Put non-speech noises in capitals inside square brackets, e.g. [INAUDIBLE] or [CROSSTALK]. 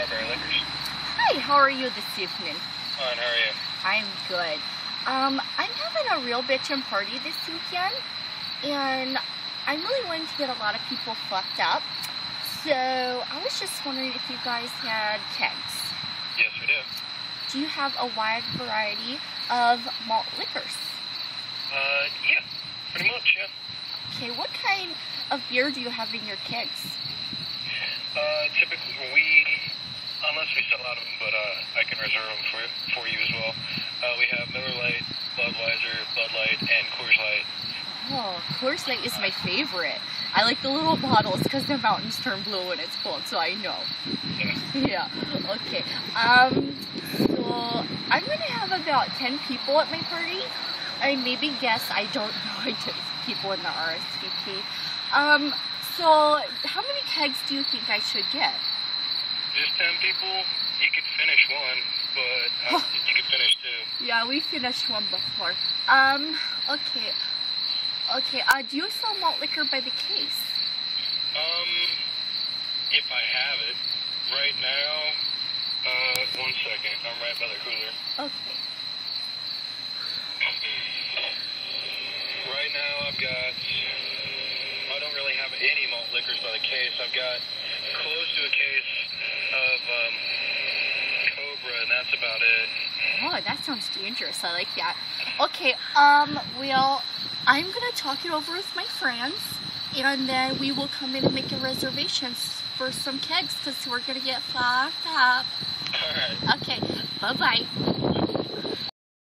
Strawberry Liquors. Hi, how are you this evening? Fine, how are you? I'm good. Um, I'm having a real bitchin' party this weekend, and I'm really wanting to get a lot of people fucked up. So I was just wondering if you guys had kegs. Yes, we do. Do you have a wide variety of malt liquors? Uh, yeah, pretty much, yeah. Okay, what kind of beer do you have in your kegs? Uh, typically, we, unless we sell out of them, but uh, I can reserve them for, for you as well. Uh, we have Miller Lite, Budweiser, Bud Light, and Coors Light. Oh, Coors Light is my favorite. I like the little bottles because the mountains turn blue when it's cold, so I know. Yeah. [LAUGHS] Yeah, okay. Um, so I'm gonna have about 10 people at my party. I maybe guess, I don't [LAUGHS] know, I did people in the RSVP. Um, so how many kegs do you think I should get? Just 10 people, you could finish one, but I think you could finish two. Yeah, we finished one before. Um, okay. Okay, uh, do you sell malt liquor by the case? Um, if I have it, right now, uh, one second, I'm right by the cooler. Okay. Right now, I've got. I don't really have any malt liquors by the case. I've got close to a case of um, Cobra, and that's about it. Oh, that sounds dangerous. I like that. Okay, um, well, I'm gonna talk it over with my friends, and then we will come in and make a reservation for some kegs because we're gonna get fucked up. All right. Okay, bye bye.